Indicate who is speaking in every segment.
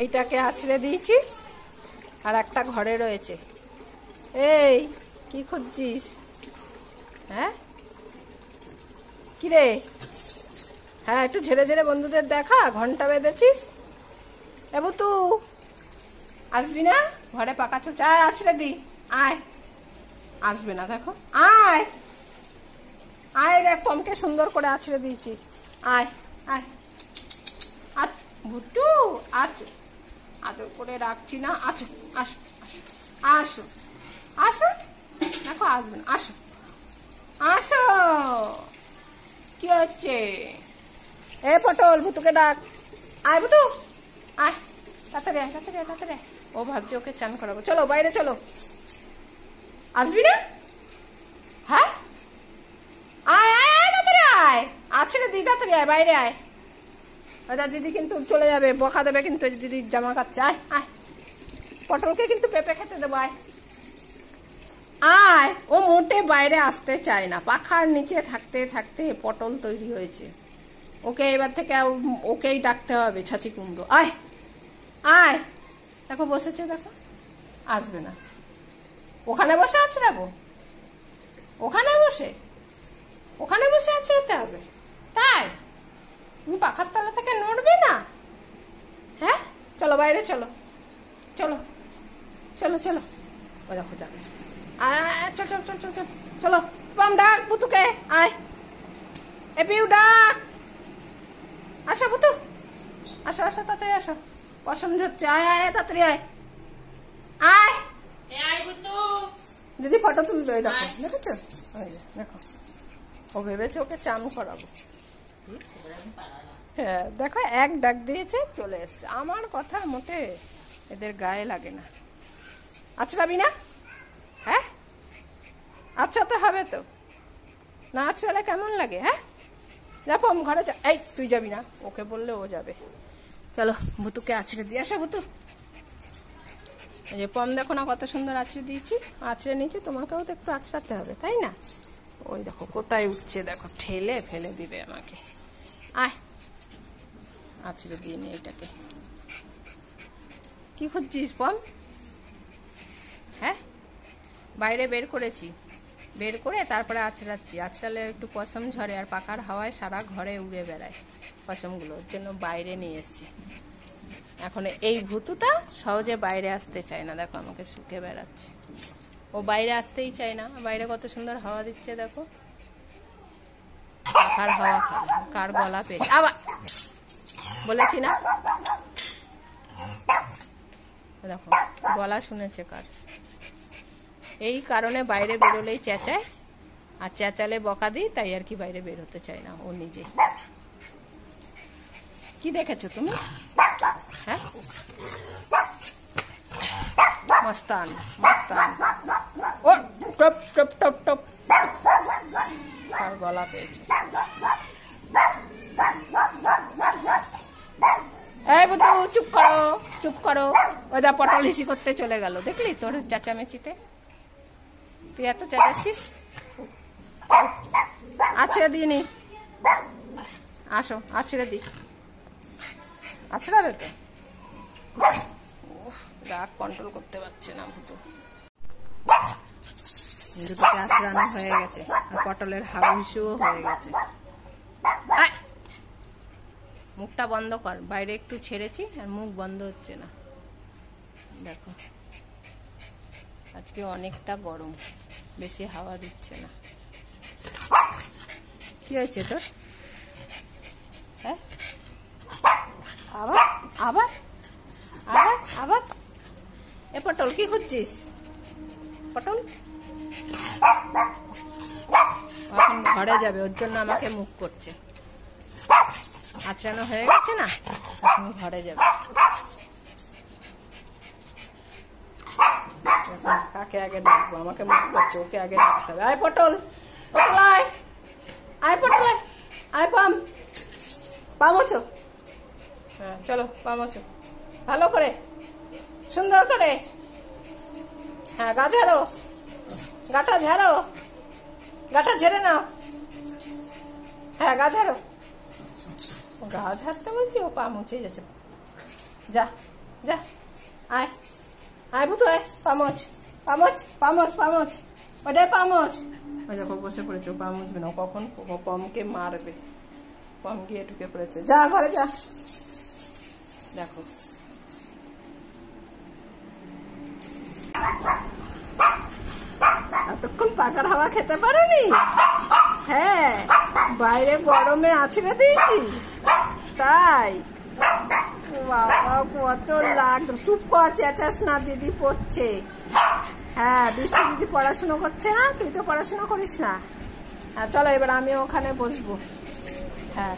Speaker 1: এইটাকে আছড়ে দিয়েছি, আর একটা ঘরে রয়েছে। এই, কি খুঁজছিস? হ্যাঁ? কি রে হ্যাঁ একটু ঝেড়ে ঝেড়ে বন্ধুদের দেখা, ঘণ্টা বেঁধেছিস? এবু তু আসবি না? ঘরে পাকা চলছে আয়, আছড়ে দি, আয়। আসবে না, দেখো। আয়! আয়, দেখ পমকে সুন্দর করে আছড়ে দিয়েছি। আয় আয়। আচ ভুট্টু আছো আদর করে রাখছি না। আছো আসো আসো আসো দেখো, আসবে না। আসো আসো। কি হচ্ছে? এ পটল, ভুতুকে ডাক। আয় ভুতু, আয়। তাড়াতাড়ি আয় তাড়াতাড়ি আয়, তাড়াতাড়ি ও ভাবছে ওকে চান করাবো। চলো, বাইরে চলো। আসবি না? হ্যাঁ? আয় আয় আয়, তাড়াতাড়ি আয়। রে দিদি, তাড়াতাড়ি আয়, বাইরে আয়। ওটা দিদি কিন্তু চলে যাবে, বকা দেবে কিন্তু দিদি জামা কাচ্ছে আয় আয়। পটলকে কিন্তু পেঁপে খেতে দেবো, আয়। আয়। ও মোটে বাইরে আসতে চায় না। পাখার নিচে থাকতে থাকতে পটল তৈরি হয়েছে। ওকে এবার থেকে ওকেই ডাকতে হবে ছাচি কুমড়ো। আয়। আয়। দেখো, বসেছে, দেখো। আসবে না। ওখানে বসে আছড়াবো ওখানে বসে? ওখানে বসে আছড়াতে হবে। তাই? তুমি পাখার তলা থেকে নড়বে না? হ্যাঁ? চলো বাইরে চলো। চলো। চলো চলো। ও দেখো যাবে। চল চল চল চল চল। চলো পাম ডাক পুতুকে আয়। এ পিউ ডাক। আসো পুতু আসো আসো তাড়াতাড়ি আসো। পছন্দ হচ্ছে। আয় আয় আয়, তাড়াতাড়ি আয়। আয়। দিদি ফটো তুলবে দেখো দেখেছ? দেখো। ও ভেবেছে ওকে চান করাবো। হ্যাঁ দেখো, এক ডাক দিয়েছে, চলে এসছে। আমার কথা মোটে এদের গায়ে লাগে না। আছড়াবি না হ্যাঁ? আচ্ছা তো হবে তো। না আছড়ালে কেমন লাগে হ্যাঁ? পম, ঘরে যা। এই, তুই যাবি না। ওকে বললে ও যাবে। চলো ভুতুকে আছড়ে দিয়ে আসো ভুতু যে, পম, দেখো না কত সুন্দর আছড়ে দিয়েছি। আছড়ে নিয়েছি, তোমাকেও তো একটু আছড়াতে হবে, তাই না? ওই দেখো, কোথায় উঠছে? দেখো, ঠেলে ফেলে দিবে আমাকে। আয়। আছড়ে দিয়ে নি এটাকে। কি খুঁজছিস পম হ্যাঁ? বাইরে বের করেছি। বের করে তারপরে আছড়াচ্ছি আছড়ালে একটু পশম ঝরে আর পাকার হাওয়ায় সারা ঘরে উড়ে বেড়ায় পশমগুলো। ওর জন্য বাইরে নিয়ে এসছি। এখন এই ভুতুটা সহজে বাইরে আসতে চায় না। দেখো, আমাকে শুকে বেড়াচ্ছে। ও বাইরে আসতেই চায় না। বাইরে কত সুন্দর হাওয়া দিচ্ছে, দেখো। কার হাওয়া কার গলা পেয়েছে আবার বলেছি না? দেখো, গলা শুনেছে কার। এই কারণে বাইরে বেরোলেই চেঁচায়। আর চেঁচালে বকা দিই, তাই আর কি বাইরে বের হতে চায় না ও নিজে কি দেখেছ তুমি? হ্যাঁ? মস্তান মস্তান ও টপ টপ টপ টপ আর গলা পেয়েছে এই বুধু চুপ করো চুপ করো। ওই দা পটল হিসি করতে চলে গেল। দেখলি তোর চেঁচামেচিতে? তুই এত চেঁচাচ্ছিস? আছড়ে দিয়ে নি আসো, আছড়ে দি। আছড়াবে তো? রাগ কন্ট্রোল করতে পারছে না ভুতু। দুটোকে আছড়ানো হয়ে গেছে, আর পটলের হাউসও হয়ে গেছে! মুখটা বন্ধ কর, বাইরে একটু ছেড়েছি, আর মুখ বন্ধ হচ্ছে না। দেখো, আজকে অনেকটা গরম, বেশি হাওয়া দিচ্ছে না। কি হয়েছে তোর? হ্যাঁ? আবার? আবার আবার এ পটল, কি খুঁজছিস? পটল? এখন ঘরে যাবে, ওর জন্য আমাকে মুখ করছে। আচানো হয়ে গেছে না? এখন ঘরে যাবে। কাকে আগে ডাকবো? আমাকে মুখ করছে, ওকে আগে ডাকতে হবে। আয় পটল আয়। আয় পটল, আয় পাম। পামোছো হ্যাঁ চলো পামোছো ভালো করে, সুন্দর করে। হ্যাঁ গাটা গাটা ঝেড়ে নাও। হ্যাঁ বলছি, ও যা যা, আয়। আয় আয় ওই বসে কখন পমকে মারবে। পম গিয়ে ঢুকে পড়েছে। যা, ঘরে যা। দেখো। এতক্ষণ পাকার হাওয়া খেতে পারোনি? হ্যাঁ বাইরে গরমে আছড়ে দিয়েছি তাই। বাবা, কত লাগ চুপ কর, চেঁচাস না, দিদি পড়ছে। হ্যাঁ বৃষ্টি দিদি পড়াশুনো করছে না? তুই তো পড়াশুনো করিস না। হ্যাঁ চলো এবার আমি ওখানে বসবো। হ্যাঁ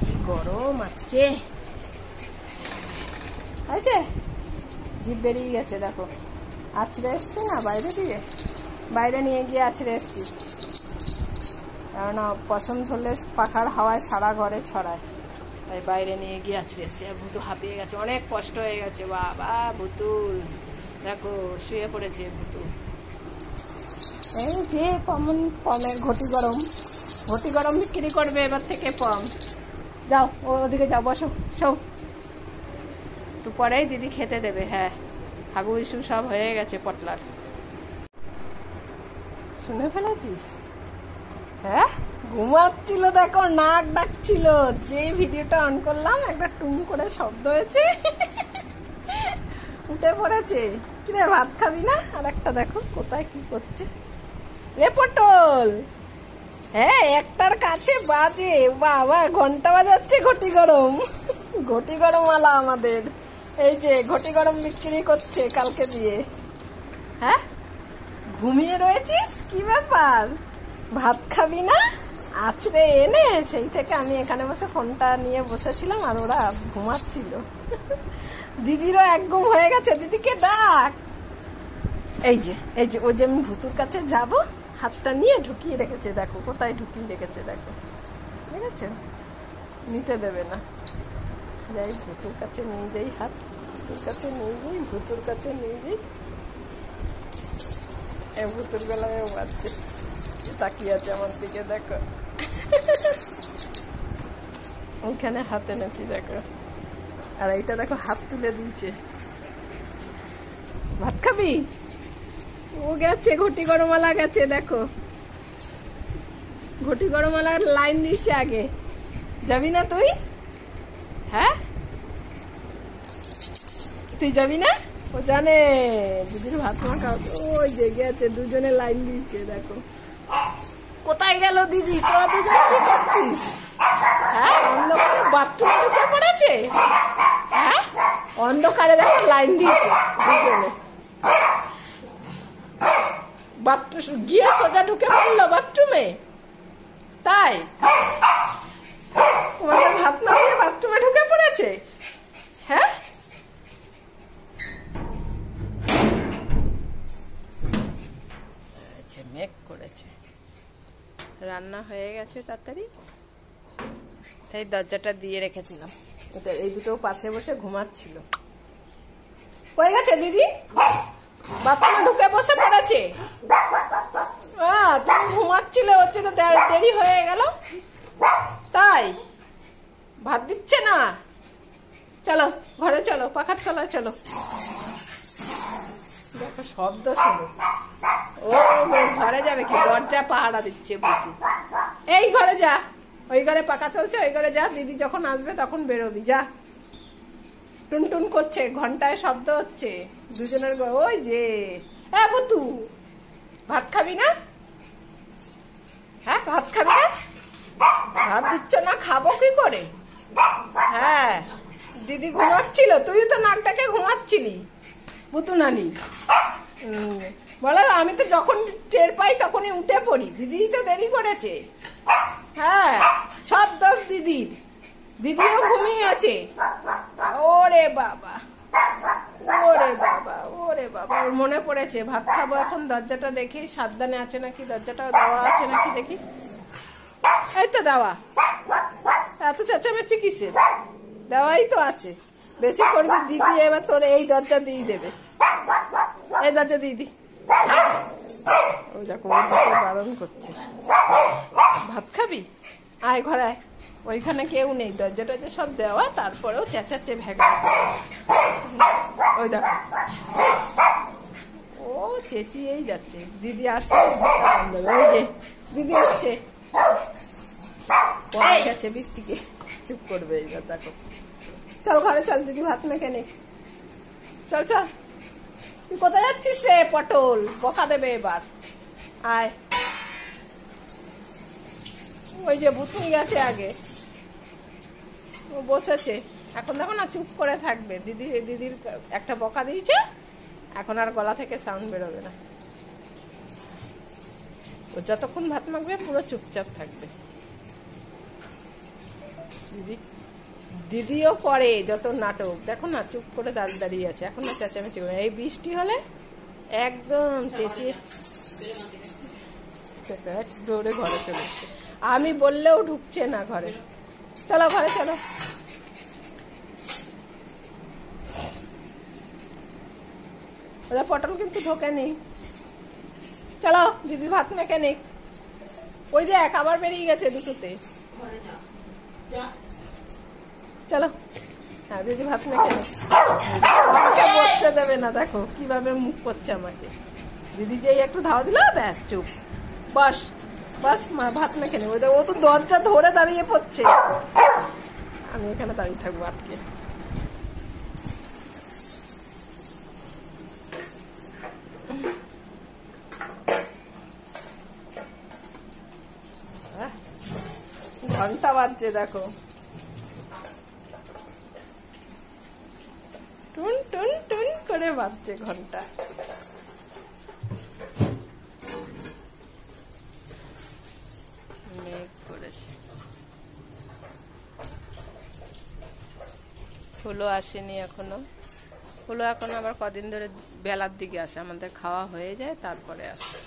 Speaker 1: কি গরম আজকে। আছে জিভ বেরিয়ে গেছে, দেখো। আছড়ে এসছে না, বাইরে দিয়ে? বাইরে নিয়ে গিয়ে আছড়ে এসছি। কেননা পছন্দ হলে পাখার হাওয়ায় সারা ঘরে ছড়ায়। তাই বাইরে নিয়ে গিয়ে আছড়ে এসছে আর ভুতু হাঁপিয়ে গেছে। অনেক কষ্ট হয়ে গেছে। বাবা, ভুতুল, দেখো, শুয়ে পড়েছে ভুতুল এই যে পমন, পমের ঘটি গরম। ঘটি গরম বিক্রি করবে এবার থেকে পম। যাও ওদিকে যাও, বসো সব একটু পরেই দিদি খেতে দেবে হ্যাঁ। হাগু ইস্যু সব হয়ে গেছে পটলার। শুনে ফেলেছিস? হ্যাঁ? ঘুমাচ্ছিল দেখো, নাক ডাকছিল। যে ভিডিওটা অন করলাম, একটা টুম করে শব্দ হয়েছে। উঠে পড়েছে। কিরে, ভাত খাবি না? আর একটা দেখো, কোথায় কি করছে? রে পটল! হ্যাঁ একটার কাছে বাজে। বাবা, ঘণ্টা বাজাচ্ছে ঘটি গরম। ঘটি গরম আলা আমাদের। এই যে ঘটি গরম বিক্রি করছে কালকে দিয়ে। হ্যাঁ? ঘুমিয়ে রয়েছিস? কি ব্যাপার? ভাত খাবি না? আছড়ে এনে, সেই থেকে আমি এখানে বসে ফোনটা নিয়ে বসেছিলাম আর ওরা ঘুমাচ্ছিল। দিদিরও এক ঘুম হয়ে গেছে, দিদিকে ডাক। এই যে এই যে, ও যে আমি ভুতুর কাছে যাব, হাতটা নিয়ে ঢুকিয়ে রেখেছে, দেখো, কোথায় ঢুকিয়ে রেখেছে, দেখো। ঠিক আছে? নিতে দেবে না। যাই, ভুতুর কাছে নিয়ে যাই, হাত ভুতুর কাছে নিয়ে যাই, ভুতুর কাছে নিয়ে যাই। এ ভুতুর বেলায় বাজছে তাকিয়ে আছে আমার দিকে, দেখো। ওইখানে হাতে নেছি দেখো। আর এইটা দেখো, হাত তুলে দিয়েছে। ভাত খাবি? ও গেছে, ঘটি গরমালা গেছে, দেখো। ঘটি গরমালার লাইন দিচ্ছে আগে। যাবি না তুই? হ্যাঁ? তুই যাবি না? ও জানে, দিদির ভাত মাখা ওই জেগে আছে, দুজনে লাইন দিচ্ছে, দেখো। কোথায় গেল দিদি? তোরা দুজন কি করছিস? হ্যাঁ? অন্ধকারে বাথরুমে ঢুকে পড়েছে? হ্যাঁ? অন্ধকারে দেখো লাইন দিয়েছে, দুজনে। বাথরুম গিয়ে সোজা ঢুকে পড়ল বাথরুমে তাই? তোমাদের ভাত না দিয়ে পড়েছে হ্যাঁ? আচ্ছা মেঘ করেছে। রান্না হয়ে গেছে তাড়াতাড়ি। তাই দরজাটা দিয়ে রেখেছিলাম। এটা এই দুটো পাশে বসে ঘুমাচ্ছিল। হয়ে গেছে দিদি? বাথরুমে ঢুকে বসে পড়েছে? হ্যাঁ তুমি ঘুমাচ্ছিলে ওর জন্য দেরি হয়ে গেল। তাই ভাত দিচ্ছে না? চলো, ঘরে চলো পাখার তলায় চলো। দেখো, শব্দ শোনো। ও ঘরে যাবে কি? দরজা পাহারা দিচ্ছে বুঝি এই ঘরে যা। ওই ঘরে পাকা চলছে, ওই ঘরে যা। দিদি যখন আসবে তখন বেরোবি, যা। টুনটুন করছে, ঘন্টায় শব্দ হচ্ছে। দুজনের ওই যে। হ্যাঁ বতু ভাত খাবি না? হ্যাঁ ভাত খাবি না? ভাত দিচ্ছ না, খাব কি করে? হ্যাঁ। দিদি ঘুমাচ্ছিল তুই তো নাকটাকে ঘুমাচ্ছিলি বুতু নানি বলে, আমি তো যখন টের পাই তখনই উঠে পড়ি দিদি তো দেরি করেছে। হ্যাঁ সব দোষ দিদির, দিদিও ঘুমিয়ে আছে ওরে বাবা ওরে বাবা ওরে বাবা, ওর মনে পড়েছে, ভাত খাব এখন, দরজাটা দেখি, সাবধানে আছে নাকি দরজাটা দেওয়া আছে নাকি, দেখি। এই তো দেওয়া। এত চেঁচামেচি কিসের? দেওয়াই তো আছে। বেশি করবি দিদি এবার তোর এই দরজা দিয়ে দেবে। এই দরজা দিয়ে দি। ওই দেখো বারণ করছে। ভাত খাবি? আয় ঘরে আয়। ওইখানে কেউ নেই। দরজাটা যে সব দেওয়া তারপরেও চেঁচাচ্ছে ভেগা। ওই দেখ। ও চেঁচিয়েই যাচ্ছে। দিদি হবে। ওই যে দিদি আসছে। গেছে বৃষ্টিকে। চুপ করবে এইবার দেখো। চল ঘরে চল, দিদি ভাত মেখে নে। চল চল। তুই কোথায় যাচ্ছিস রে, পটল? বকা দেবে এবার। আয়। ওই যে বুতুনি গেছে আগে। ও বসেছে। এখন দেখো না, চুপ করে থাকবে। দিদি, দিদির একটা বকা দিয়েছে। এখন আর গলা থেকে সাউন্ড বেরোবে না। ও যতক্ষণ ভাত মাখবে, পুরো চুপচাপ থাকবে। দিদি দিদিও করে যত নাটক। দেখো না, চুপ করে দাঁড়িয়ে দাঁড়িয়ে আছে। এখন না চেঁচামেচি করে এই বৃষ্টি হলে একদম চেঁচিয়ে দৌড়ে ঘরে চলে আমি বললেও ঢুকছে না ঘরে। চলো ঘরে, চলো। ওরা পটল কিন্তু ঢোকেনি। চলো, দিদি ভাত মেখে নিক। ওই এক আবার বেরিয়ে গেছে দুটোতে। চলো। হ্যাঁ ভাত আমাকে বসতে দেবে না দেখো কীভাবে মুখ করছে আমাকে। দিদি যেই একটু ধাওয়া দিল ব্যাস চুপ। বাস বাস মা ভাত নেব ও তো দরজা ধরে দাঁড়িয়ে পড়ছে। আমি এখানে দাঁড়িয়ে থাকব আজকে। বাজছে দেখো। টুন টুন টুন করে বাজছে ঘণ্টা। ফুলও আসেনি এখনও। ফুলও এখন আবার কদিন ধরে বেলার দিকে আসে। আমাদের খাওয়া হয়ে যায়, তারপরে আসে।